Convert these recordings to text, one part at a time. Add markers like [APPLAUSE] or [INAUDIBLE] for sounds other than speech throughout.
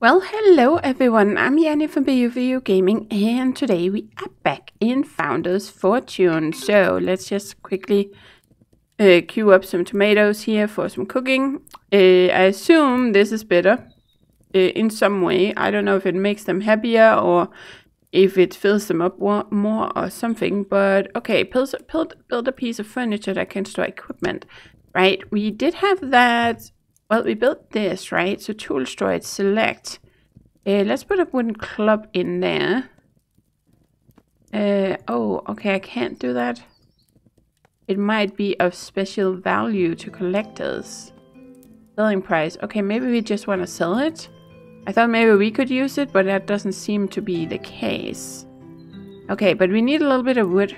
Well, hello everyone, I'm Yanni from BU Gaming and today we are back in Founder's Fortune. So let's just quickly uh, queue up some tomatoes here for some cooking. Uh, I assume this is better uh, in some way. I don't know if it makes them happier or if it fills them up more or something. But okay, build, build, build a piece of furniture that can store equipment. Right, we did have that well, we built this, right? So tool storage, select. Uh, let's put a wooden club in there. Uh, oh, okay, I can't do that. It might be of special value to collectors. Selling price. Okay, maybe we just want to sell it. I thought maybe we could use it, but that doesn't seem to be the case. Okay, but we need a little bit of wood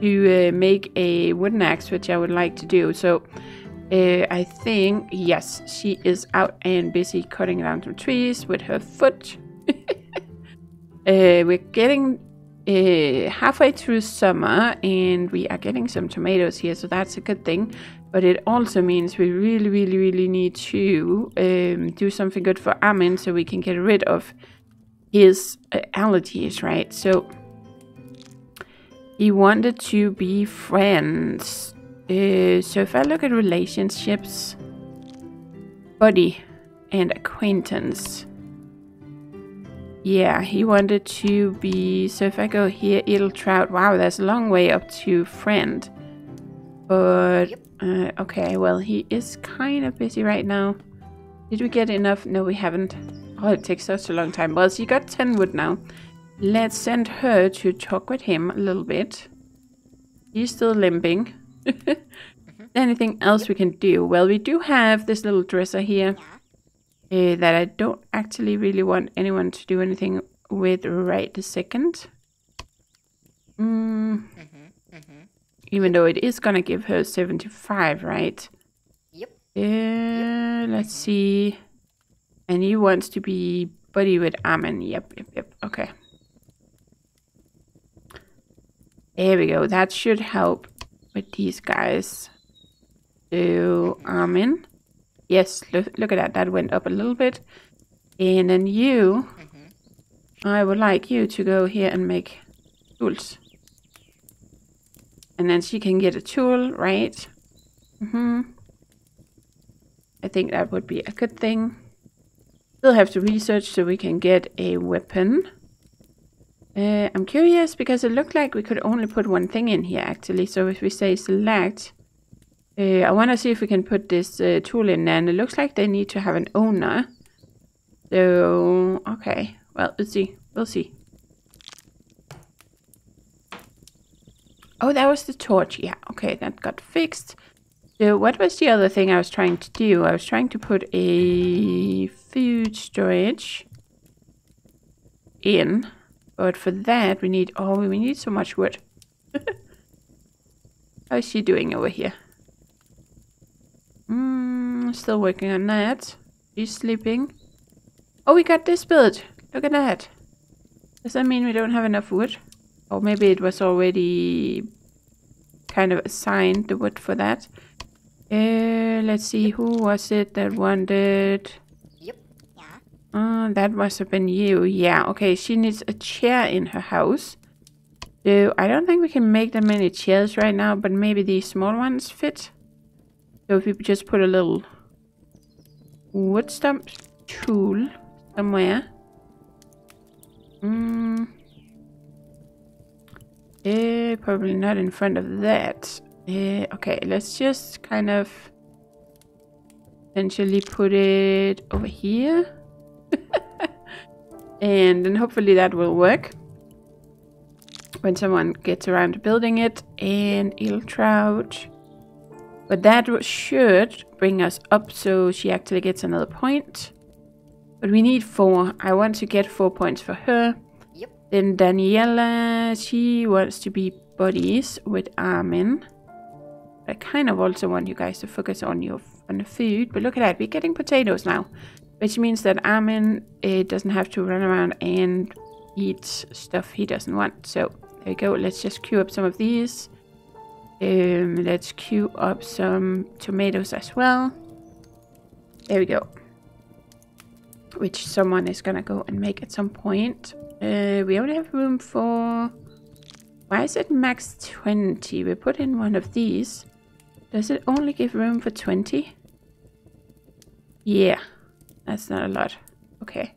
to uh, make a wooden axe, which I would like to do. So uh, I think, yes, she is out and busy cutting down some trees with her foot. uh, [LAUGHS] we're getting uh, halfway through summer and we are getting some tomatoes here, so that's a good thing. But it also means we really, really, really need to um, do something good for Armin so we can get rid of his allergies, right? So he wanted to be friends uh, so if I look at relationships, buddy and acquaintance. Yeah, he wanted to be. So if I go here, Edeltraud. Wow, that's a long way up to friend. But uh, okay, well he is kind of busy right now. Did we get enough? No, we haven't. Oh, it takes such a long time. Well, she got 10 wood now. Let's send her to talk with him a little bit. He's still limping. Anything else we can do? Well, we do have this little dresser here uh, that I don't actually really want anyone to do anything with right this second. Mm. Mm-hmm, mm-hmm. Even though it is gonna give her 75, right? Yep. Uh, yep. Let's see. And he wants to be buddy with Armin. Yep, yep, yep. Okay. There we go. That should help with these guys. So, Armin. Yes, look, look at that. That went up a little bit. And then you, mm -hmm. I would like you to go here and make tools. And then she can get a tool, right? Mm hmm I think that would be a good thing. Still have to research so we can get a weapon. Uh, I'm curious because it looked like we could only put one thing in here actually. So if we say select, uh, I want to see if we can put this uh, tool in there. And it looks like they need to have an owner. So, okay. Well, let's see. We'll see. Oh, that was the torch. Yeah, okay, that got fixed. So what was the other thing I was trying to do? I was trying to put a food storage in. But for that, we need... Oh, we need so much wood. [LAUGHS] How is she doing over here? Mm, still working on that. She's sleeping. Oh, we got this built. Look at that. Does that mean we don't have enough wood? Or maybe it was already kind of assigned the wood for that. Uh, let's see, who was it that wanted... Uh, that must have been you. Yeah, okay, she needs a chair in her house. So I don't think we can make that many chairs right now, but maybe these small ones fit. So if we just put a little wood stump tool somewhere. Mm. Eh, probably not in front of that. Eh, okay, let's just kind of essentially put it over here. [LAUGHS] and then hopefully that will work when someone gets around to building it and Edeltraud. But that should bring us up so she actually gets another point. But we need four. I want to get four points for her. Yep. Then Daniela, she wants to be buddies with Armin. I kind of also want you guys to focus on your on the food. But look at that, we're getting potatoes now. Which means that Armin uh, doesn't have to run around and eat stuff he doesn't want. So there we go. Let's just queue up some of these. Um, let's queue up some tomatoes as well. There we go. which someone is gonna go and make at some point. Uh, we only have room for... Why is it max 20? We put in one of these. Does it only give room for 20? Yeah, that's not a lot. Okay.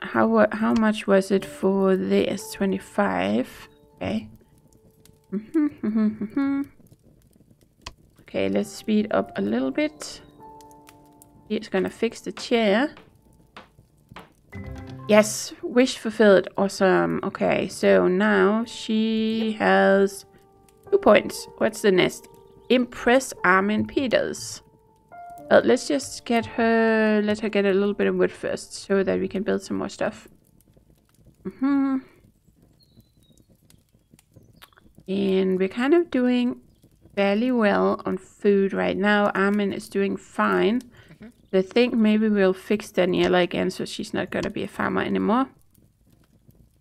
How how much was it for this? 25. Okay. [LAUGHS] okay, let's speed up a little bit. He's gonna fix the chair. Yes, wish fulfilled. Awesome. Okay, so now she has two points. What's the next? Impress Armin Peters. Well, let's just get her, let her get a little bit of wood first so that we can build some more stuff. Mm -hmm. And we're kind of doing fairly well on food right now. Armin is doing fine. I think maybe we'll fix Daniela again so she's not gonna be a farmer anymore.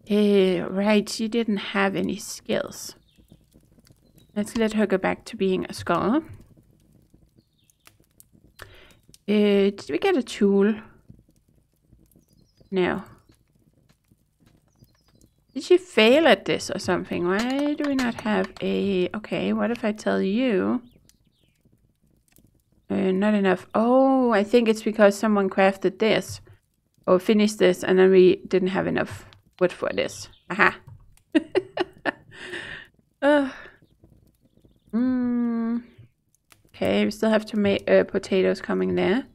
Uh, right, she didn't have any skills. Let's let her go back to being a scholar. Uh, did we get a tool? No. Did she fail at this or something? Why do we not have a... Okay, what if I tell you... Uh, not enough. Oh, I think it's because someone crafted this. Or finished this and then we didn't have enough wood for this. Aha. [LAUGHS] uh. mm. Okay, we still have to make uh, potatoes coming there.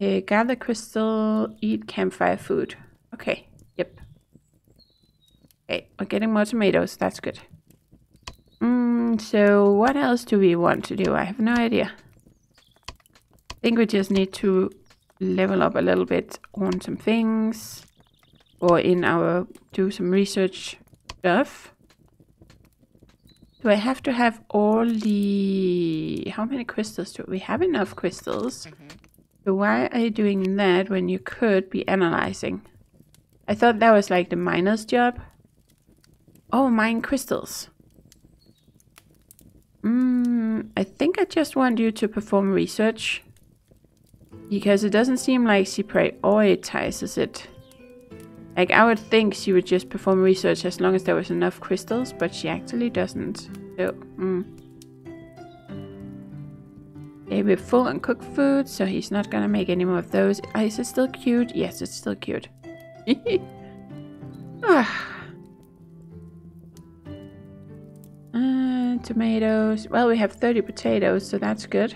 Gather crystal, eat campfire food. Okay, yep. Okay, we're getting more tomatoes. That's good. Mm, so what else do we want to do? I have no idea I think we just need to level up a little bit on some things or in our do some research stuff. Do I have to have all the... How many crystals do we have enough crystals? Mm -hmm. So why are you doing that when you could be analyzing? I thought that was like the miner's job. Oh, mine crystals. Mm, I think I just want you to perform research. Because it doesn't seem like she prioritizes it. Like, I would think she would just perform research as long as there was enough crystals, but she actually doesn't. So, mm. Okay, we're full on cooked food, so he's not gonna make any more of those. Oh, is it still cute? Yes, it's still cute. [LAUGHS] ah. Uh, tomatoes. Well, we have 30 potatoes, so that's good.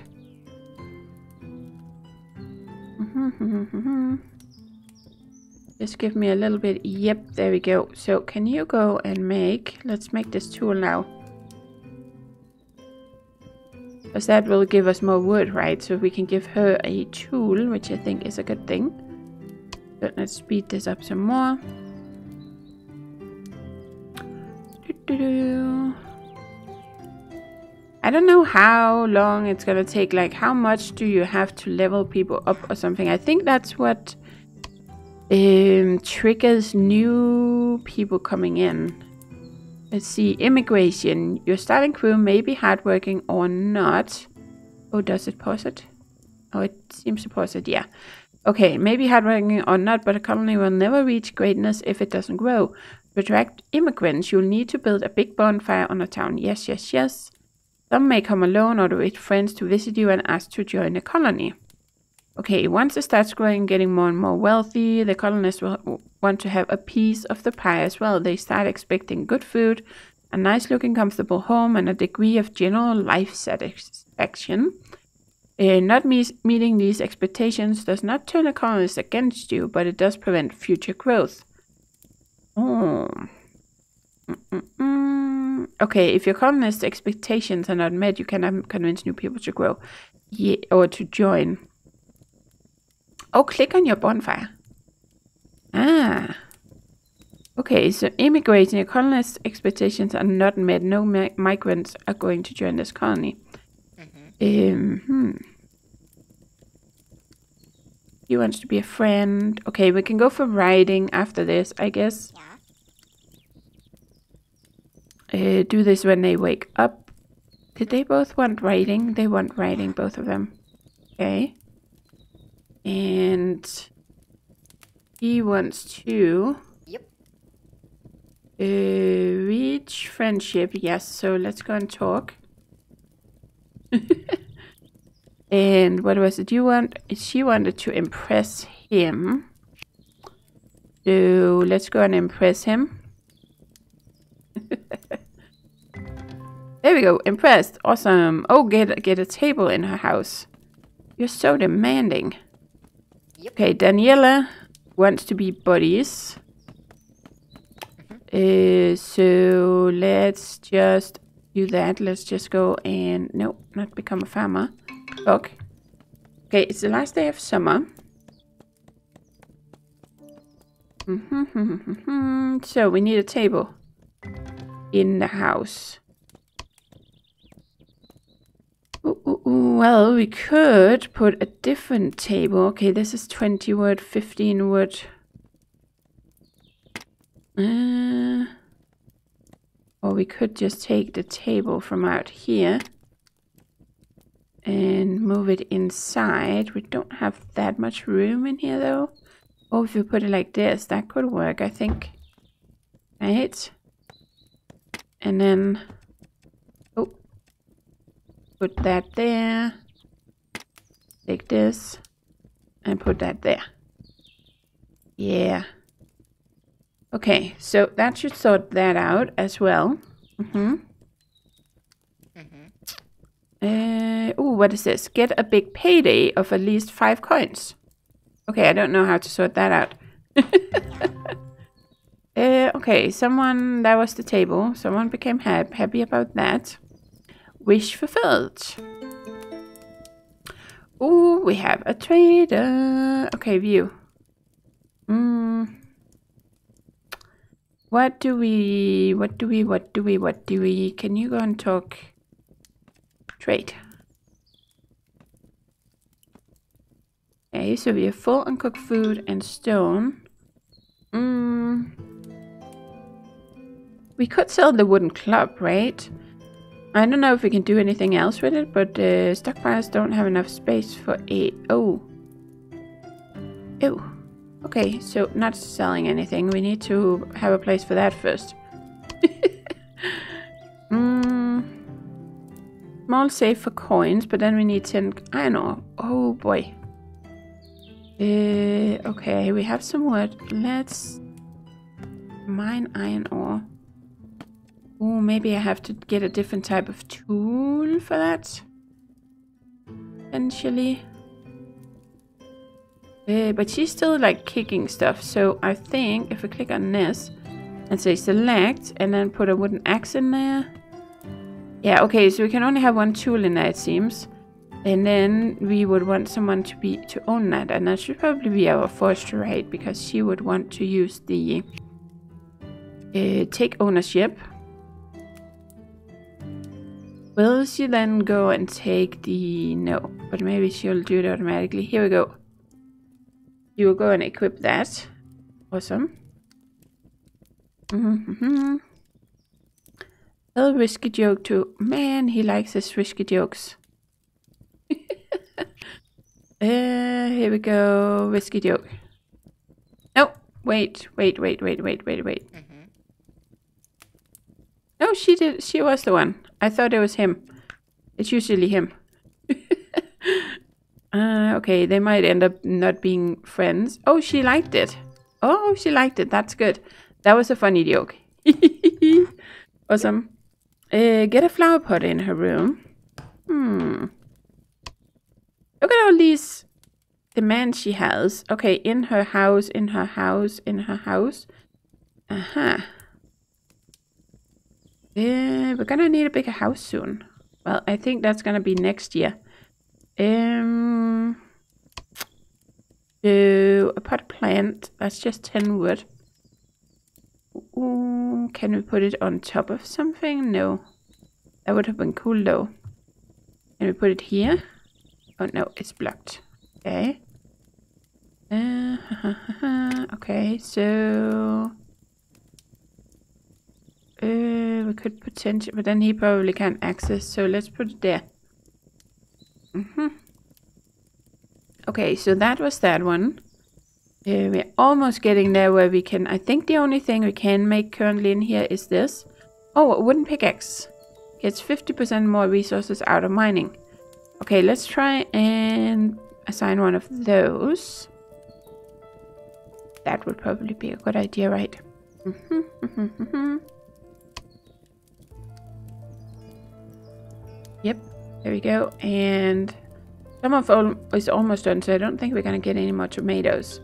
Just give me a little bit. Yep, there we go. So can you go and make... Let's make this tool now. Because that will give us more wood, right? So we can give her a tool, which I think is a good thing. But let's speed this up some more. I don't know how long it's gonna take. Like, how much do you have to level people up or something? I think that's what um, triggers new people coming in. Let's see. Immigration. Your starting crew may be hardworking or not. Oh, does it pause it? Oh, it seems to pause it. Yeah. Okay, maybe hardworking or not, but a colony will never reach greatness if it doesn't grow. To attract immigrants, you'll need to build a big bonfire on a town. Yes, yes, yes. Some may come alone or with friends to visit you and ask to join the colony. Okay, once it starts growing, getting more and more wealthy, the colonists will want to have a piece of the pie as well. They start expecting good food, a nice looking comfortable home, and a degree of general life satisfaction. Uh, not me meeting these expectations does not turn a colonist against you, but it does prevent future growth. Oh. Okay, if your colonist expectations are not met, you cannot convince new people to grow yeah, or to join. Oh, click on your bonfire. Ah. Okay, so immigrating your colonist expectations are not met. No mi migrants are going to join this colony. Mm -hmm. um, hmm. He wants to be a friend. Okay, we can go for riding after this, I guess. Yeah uh, do this when they wake up. Did they both want writing? They want writing, both of them. Okay. And he wants to Yep. uh, reach friendship. Yes, so let's go and talk. [LAUGHS] and what was it you want? She wanted to impress him. So let's go and impress him. [LAUGHS] there we go. Impressed. Awesome. Oh, get get a table in her house. You're so demanding. Yep. Okay, Daniela wants to be buddies. Uh, so let's just do that. Let's just go and no, not become a farmer. Talk. Okay, it's the last day of summer. Mm-hmm. so we need a table in the house. Ooh, ooh, ooh, Well, we could put a different table. Okay, this is 20 wood, 15 wood. Uh, or we could just take the table from out here and move it inside. We don't have that much room in here though. Or if we put it like this, that could work, I think. Right? And then, oh, put that there. Take this and put that there. Yeah. Okay, so that should sort that out as well. Mm-hmm. Uh, oh, what is this? Get a big payday of at least five coins. Okay, I don't know how to sort that out. [LAUGHS] uh, okay, someone, that was the table. Someone became ha happy about that. Wish fulfilled. Oh, we have a trader. Okay, view. Hmm. What do we, what do we, what do we, what do we, can you go and talk trade? Okay, so we have full uncooked food and stone. Mm. We could sell the wooden club, right? I don't know if we can do anything else with it, but uh, stockpiles don't have enough space for a... Oh. Ew. Okay, so not selling anything. We need to have a place for that first. [LAUGHS] mm. Small safe for coins, but then we need 10 iron ore. Oh boy. Uh, okay, we have some wood. Let's mine iron ore. Oh, maybe I have to get a different type of tool for that. Potentially. Uh, but she's still like kicking stuff. So I think if we click on this and say select and then put a wooden axe in there. Yeah, okay, so we can only have one tool in there it seems. And then we would want someone to be to own that, and that should probably be our forester, right? Because she would want to use the uh, take ownership. Will she then go and take the no? But maybe she'll do it automatically. Here we go. You will go and equip that. Awesome. Mm -hmm. A risky joke too. Man, he likes his risky jokes. [LAUGHS] Uh, here we go. Risky joke. No, wait, wait, wait, wait, wait, wait, wait. No, she did. She was the one. I thought it was him. It's usually him. [LAUGHS] uh, okay, they might end up not being friends. Oh, she liked it. Oh, she liked it. That's good. That was a funny joke. [LAUGHS] awesome. Uh, get a flower pot in her room. Hmm. Look at all these demands she has. Okay, in her house, in her house, in her house. Uh, we're gonna need a bigger house soon. Well, I think that's gonna be next year. Um, a pot plant, that's just 10 wood. Ooh, can we put it on top of something? No. That would have been cool though. Can we put it here? Oh no, it's blocked. Okay. Uh, [LAUGHS] okay, so... Uh, we could potentially, but then he probably can't access, so let's put it there. Mm -hmm. Okay, so that was that one. Uh, we're almost getting there where we can... I think the only thing we can make currently in here is this. Oh, a wooden pickaxe. Gets 50% more resources out of mining. Okay, let's try and assign one of those. That would probably be a good idea, right? yep, there we go. And some of all is almost done, so I don't think we're gonna get any more tomatoes.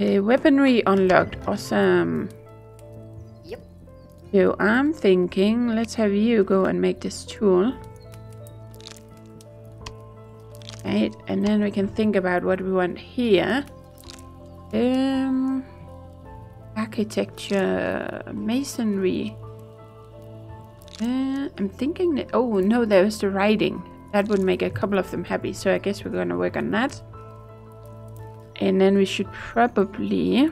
Uh, weaponry unlocked. Awesome. Yep. So I'm thinking, let's have you go and make this tool. Right, and then we can think about what we want here. Um, architecture, masonry. Uh, I'm thinking that, oh no, there's the writing. That would make a couple of them happy, so I guess we're gonna work on that. And then we should probably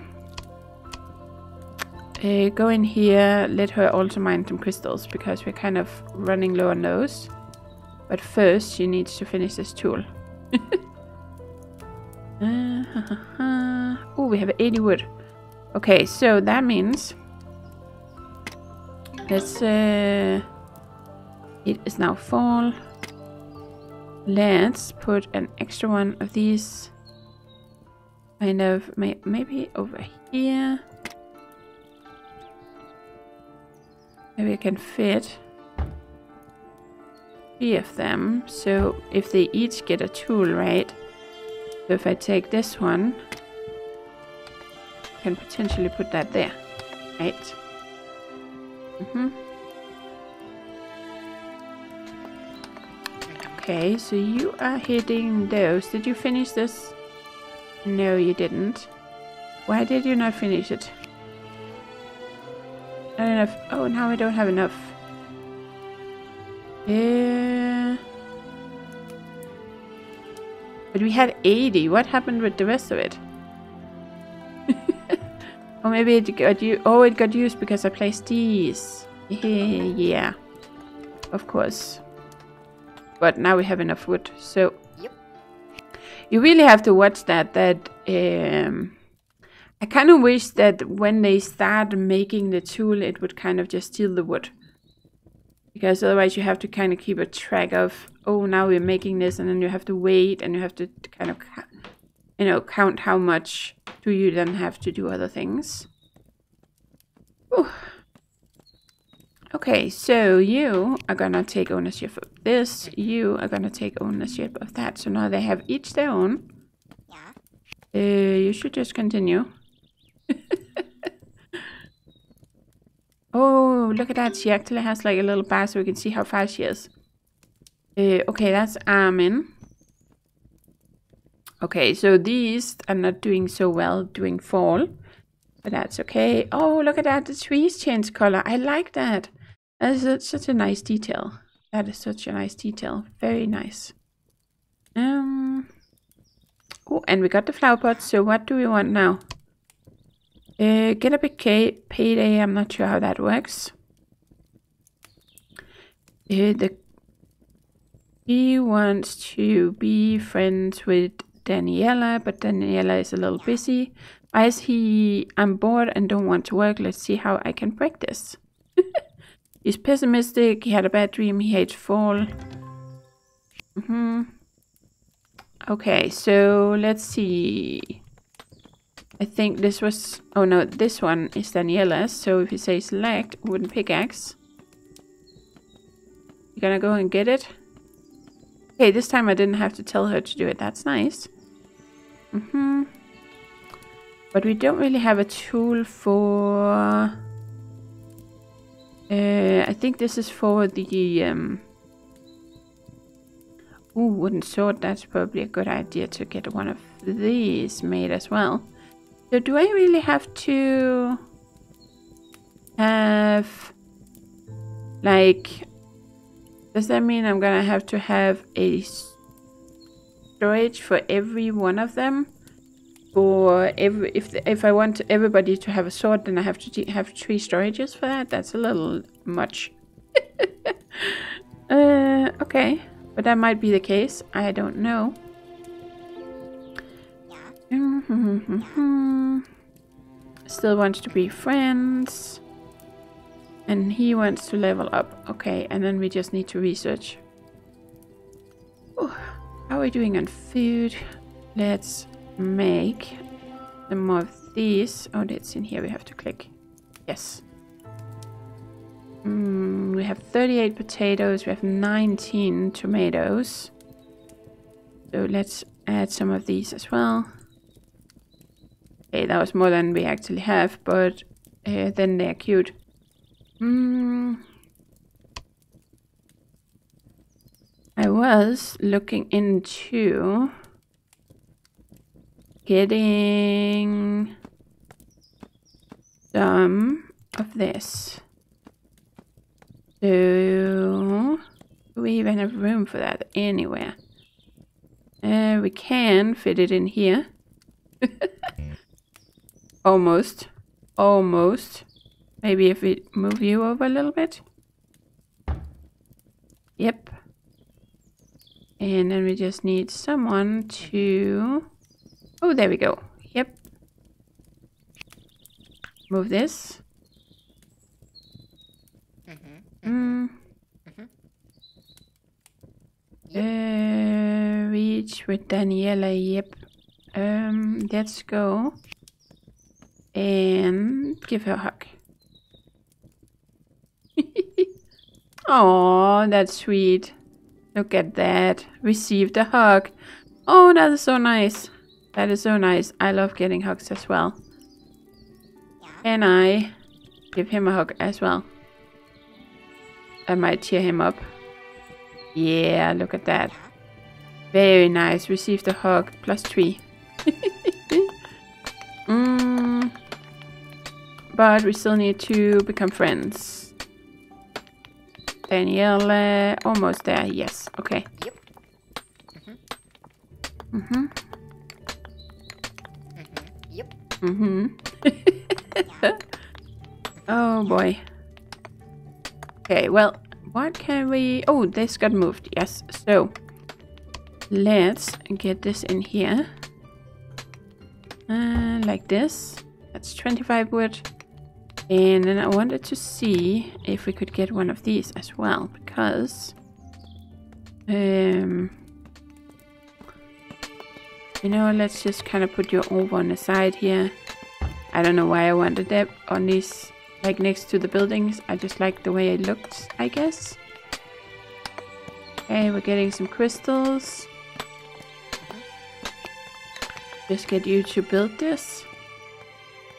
uh, go in here, let her also mine some crystals, because we're kind of running low on those. But first, she needs to finish this tool. [LAUGHS] uh, oh, we have 80 wood. Okay, so that means let's uh, it is now fall. Let's put an extra one of these kind of may maybe over here. Maybe I can fit three of them. So if they each get a tool, right? So if I take this one, I can potentially put that there, right? Mm -hmm. Okay, so you are hitting those. Did you finish this? No, you didn't. Why did you not finish it? Not enough. Oh, now I don't have enough. Yeah. But we had 80. What happened with the rest of it? Or maybe it got you. Oh, it got used because I placed these. [LAUGHS] Yeah, of course. But now we have enough wood, so yep. you really have to watch that. That um, I kind of wish that when they start making the tool, it would kind of just steal the wood because otherwise you have to kind of keep a track of oh now we're making this and then you have to wait and you have to kind of you know count how much do you then have to do other things Ooh. okay so you are gonna take ownership of this you are gonna take ownership of that so now they have each their own yeah uh, you should just continue [LAUGHS] Oh, look at that. She actually has like a little bar so we can see how far she is. Uh, okay, that's Armin. Okay, so these are not doing so well doing fall. But that's okay. Oh, look at that. The trees change color. I like that. That is such a nice detail. That is such a nice detail. Very nice. Um. Oh, and we got the flower pot. So what do we want now? Uh, get a big payday. I'm not sure how that works. Uh, the he wants to be friends with Daniela, but Daniela is a little busy. Is he? I'm bored and don't want to work. Let's see how I can break this. [LAUGHS] He's pessimistic. He had a bad dream. He hates fall. Mm -hmm. Okay, so let's see. I think this was... Oh no, this one is Daniela's. So if you say select wooden pickaxe, you're gonna go and get it. Okay, this time I didn't have to tell her to do it. That's nice. Mm hmm But we don't really have a tool for... Uh, I think this is for the... Um... Ooh, wooden sword. That's probably a good idea to get one of these made as well. So do I really have to have like does that mean I'm gonna have to have a storage for every one of them? Or every if if I want everybody to have a sword, then I have to have three storages for that. That's a little much. [LAUGHS] uh, okay, but that might be the case. I don't know. [LAUGHS] Still wants to be friends. And he wants to level up. Okay, and then we just need to research. Ooh, how are we doing on food? Let's make some more of these. Oh, it's in here. We have to click. Yes. Mm, we have 38 potatoes. We have 19 tomatoes. So let's add some of these as well. Okay, that was more than we actually have, but uh, then they're cute. Mm. I was looking into getting some of this. So, do we even have room for that anywhere? Uh, we can fit it in here. [LAUGHS] Almost. Almost. Maybe if we move you over a little bit. Yep. And then we just need someone to... Oh, there we go. Yep. Move this. Mm. Uh, reach with Daniela, yep. Um, let's go and give her a hug. [LAUGHS] Oh, that's sweet. Look at that. Received a hug. Oh, that is so nice. That is so nice. I love getting hugs as well. And I give him a hug as well. I might cheer him up. Yeah, look at that. Very nice. Received a hug. Plus three. [LAUGHS] mm. But we still need to become friends. Danielle, almost there. Yes. Okay. Yep. Mm-hmm. Yep. Mm-hmm. [LAUGHS] Yeah. Oh boy. Okay, well, what can we... Oh, this got moved. Yes, so... Let's get this in here. Uh, like this. That's 25 wood. And then I wanted to see if we could get one of these as well, because... Um... You know, let's just kind of put your over on the side here. I don't know why I wanted that on these, like next to the buildings. I just like the way it looked, I guess. Okay, we're getting some crystals. Just get you to build this.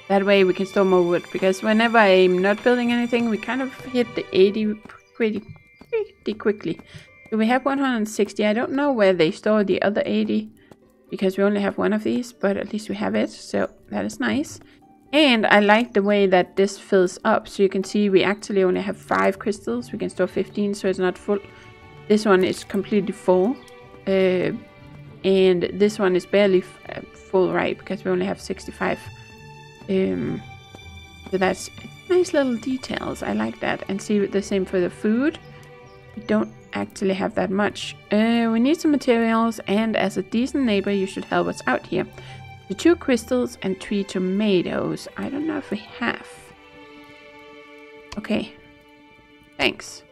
That way we can store more wood, because whenever I'm not building anything, we kind of hit the 80 pretty, pretty quickly. So we have 160. I don't know where they store the other 80, because we only have one of these, but at least we have it, so that is nice. And I like the way that this fills up. So you can see we actually only have 5 crystals. We can store 15, so it's not full. This one is completely full. Uh, and this one is barely uh, full, right? Because we only have 65. Um, so that's nice little details. I like that. And see the same for the food. We don't actually have that much. Uh, we need some materials. And as a decent neighbor, you should help us out here. The two crystals and three tomatoes. I don't know if we have. Okay. Thanks.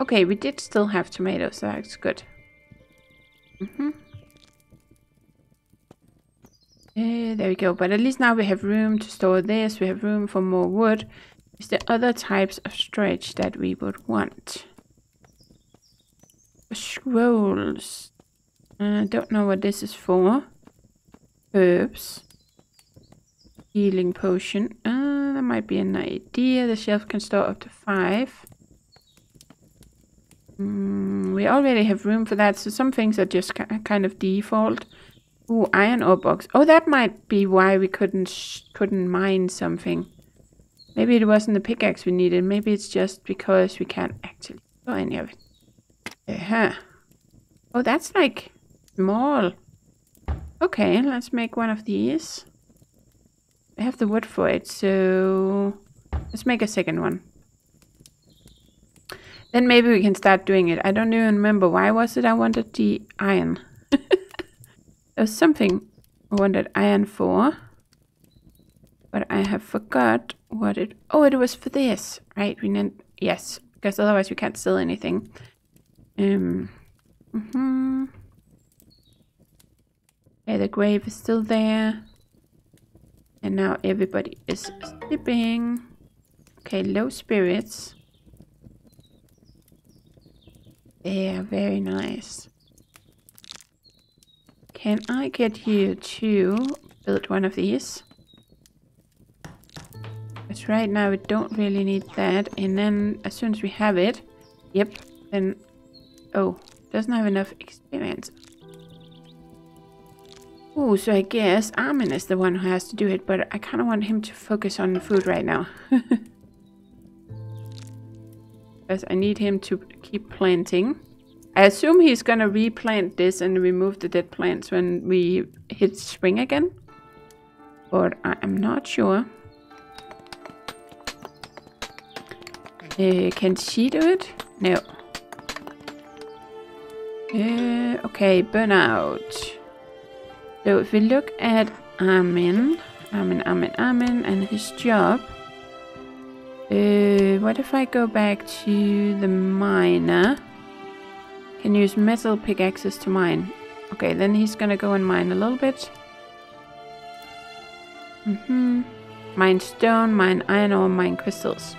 Okay, we did still have tomatoes. So that's good. Mm-hmm. There we go. But at least now we have room to store this. We have room for more wood. Is there other types of storage that we would want? Scrolls. I uh, don't know what this is for. Herbs. Healing potion. Uh, that might be an idea. The shelf can store up to five. Mm, we already have room for that, so some things are just kind of default. Ooh, iron ore box. Oh, that might be why we couldn't couldn't mine something. Maybe it wasn't the pickaxe we needed. Maybe it's just because we can't actually do any of it. Uh-huh. Oh, that's like small. Okay, let's make one of these. I have the wood for it, so let's make a second one. Then maybe we can start doing it. I don't even remember why was it I wanted the iron. [LAUGHS] there was something I wanted iron for. But I have forgot what it... Oh, it was for this. Right, we need... Yes, because otherwise we can't sell anything. Um... Mm hmm Okay, the grave is still there. And now everybody is sleeping. Okay, low spirits. Yeah, very nice. Can I get you to build one of these? Because right now we don't really need that. And then as soon as we have it, yep, then... Oh, doesn't have enough experience. Oh, so I guess Armin is the one who has to do it, but I kind of want him to focus on food right now. [LAUGHS] Because I need him to keep planting. I assume he's gonna replant this and remove the dead plants when we hit spring again. But I am not sure. Uh, can she do it? No. Uh, okay, burnout. So if we look at Armin, Armin, Armin, Armin, and his job. Uh, what if I go back to the miner? Can use metal pickaxes to mine. Okay, then he's gonna go and mine a little bit. Mm-hmm. Mine stone, mine iron ore, mine crystals.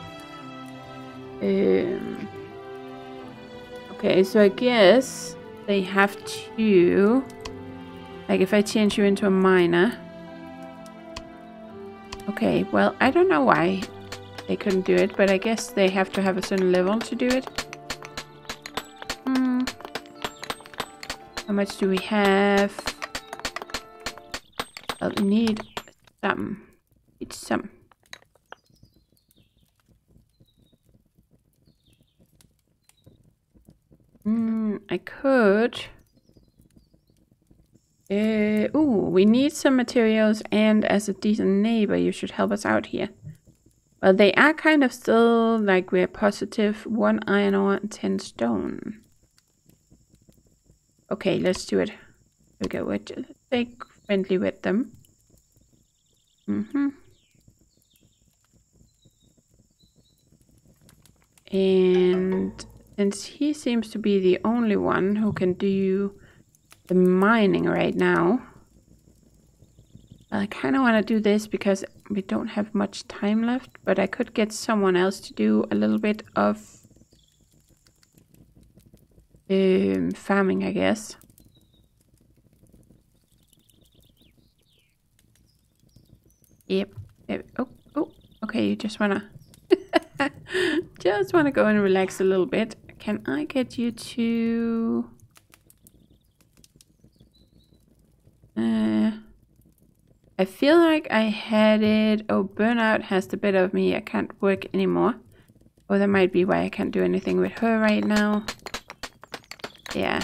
Um, okay, so I guess they have to... Like if I change you into a miner. Okay, well, I don't know why they couldn't do it, but I guess they have to have a certain level to do it. How much do we have? Well, we need some. Need some. Hmm, I could... Uh, ooh, we need some materials and as a decent neighbor, you should help us out here. Well, they are kind of still, like, we're positive. One iron ore and ten stone. Okay, let's do it. We go with, stay friendly with them. Mm-hmm. And since he seems to be the only one who can do the mining right now. I kind of want to do this because we don't have much time left, but I could get someone else to do a little bit of um, farming, I guess. Yep. Oh, oh, okay, you just wanna... [LAUGHS] just wanna go and relax a little bit. Can I get you to... Uh, I feel like I had it. Oh, burnout has the better of me. I can't work anymore. Oh, that might be why I can't do anything with her right now. Yeah.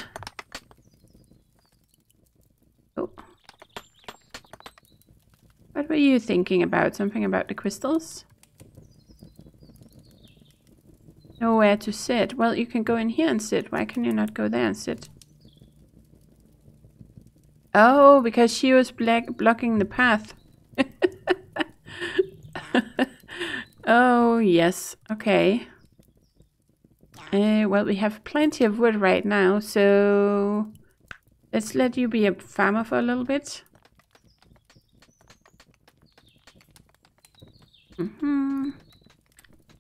Oh. What were you thinking about? Something about the crystals? Nowhere to sit. Well, you can go in here and sit. Why can you not go there and sit? Oh, because she was black blocking the path. [LAUGHS] oh, yes. Okay. Uh, well, we have plenty of wood right now, so let's let you be a farmer for a little bit. Mm hmm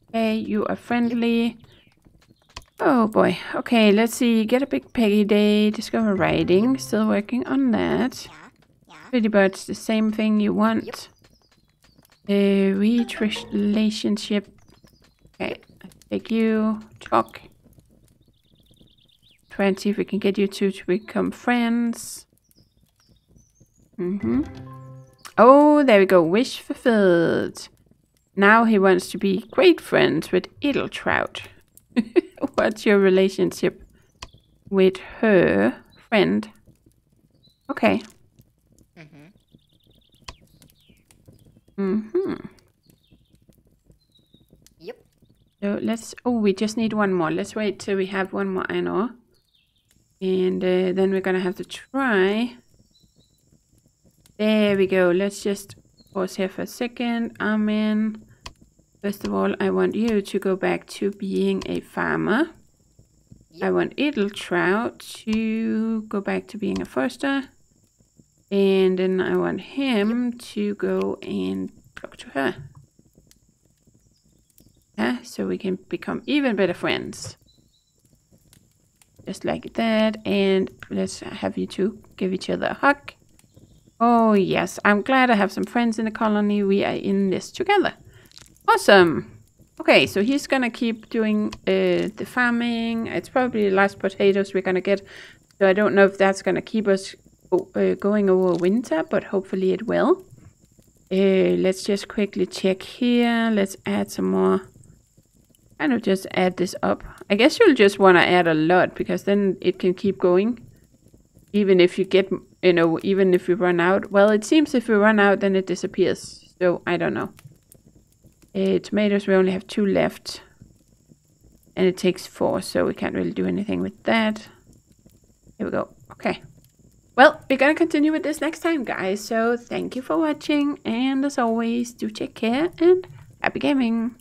Okay, you are friendly. Oh boy. Okay, let's see. Get a big Peggy Day. Discover writing. Still working on that. Pretty much the same thing you want. Uh, reach relationship. Okay, take you. Talk. Try and see if we can get you two to become friends. Mm-hmm. Oh, there we go. Wish fulfilled. Now he wants to be great friends with Edeltraud. [LAUGHS] What's your relationship with her friend? Okay. Mm-hmm. Mm-hmm. Yep. So let's... Oh, we just need one more. Let's wait till we have one more iron ore. And uh, then we're gonna have to try... There we go. Let's just pause here for a second. I'm in. First of all, I want you to go back to being a farmer. I want Edeltraud to go back to being a forester. And then I want him to go and talk to her. Yeah, so we can become even better friends. Just like that. And let's have you two give each other a hug. Oh, yes. I'm glad I have some friends in the colony. We are in this together. Awesome. Okay, so he's gonna keep doing uh, the farming. It's probably the last potatoes we're gonna get. So I don't know if that's gonna keep us uh, going over winter, but hopefully it will. Uh, let's just quickly check here. Let's add some more. Kind of just add this up. I guess you'll just want to add a lot because then it can keep going. Even if you get, you know, even if we run out. Well, it seems if we run out, then it disappears. So I don't know. Uh, tomatoes, we only have two left. And it takes four, so we can't really do anything with that. Here we go. Okay. Well, we're gonna continue with this next time, guys. So thank you for watching. And as always, do take care and happy gaming.